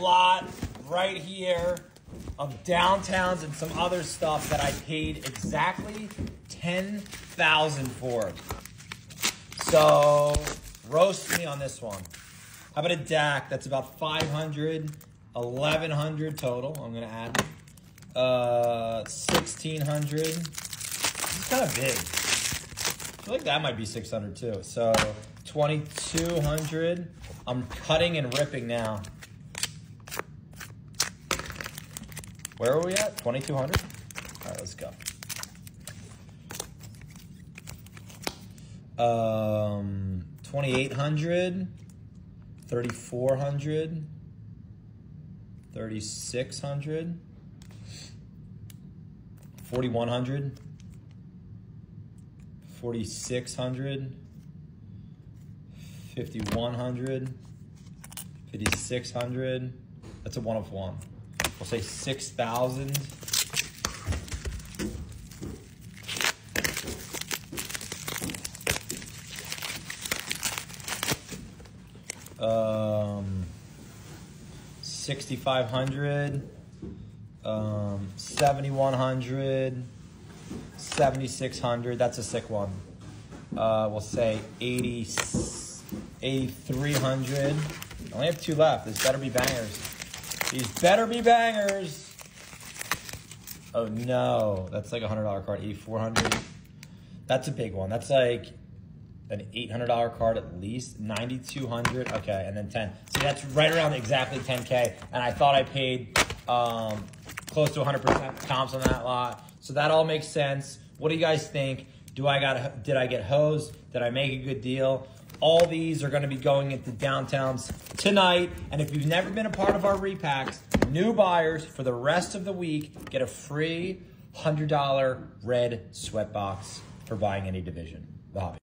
lot right here of downtowns and some other stuff that I paid exactly 10000 for. So, roast me on this one. How about a DAC? That's about 500, 1100 total. I'm going to add uh, 1600. This is kind of big. I feel like that might be 600 too. So 2200. I'm cutting and ripping now. Where are we at? 2200? All right, let's go. Um, 2800, 3400, 3600, 4100, 4600, 5100, 5600. That's a one of one. We'll say 6,000. Um, 6,500, um, 7,100, 7,600. That's a sick one. Uh, we'll say 80, 8,300. I only have two left. This better be bangers. These better be bangers. Oh no, that's like a hundred dollar card. 8,400. That's a big one. That's like an $800 card at least, 9,200. Okay, and then 10. See, that's right around exactly 10K. And I thought I paid um, close to 100% comps on that lot. So that all makes sense. What do you guys think? Do I got? Did I get hosed? Did I make a good deal? All these are going to be going into downtowns tonight. And if you've never been a part of our repacks, new buyers for the rest of the week get a free $100 red sweatbox for buying any division. The hobby.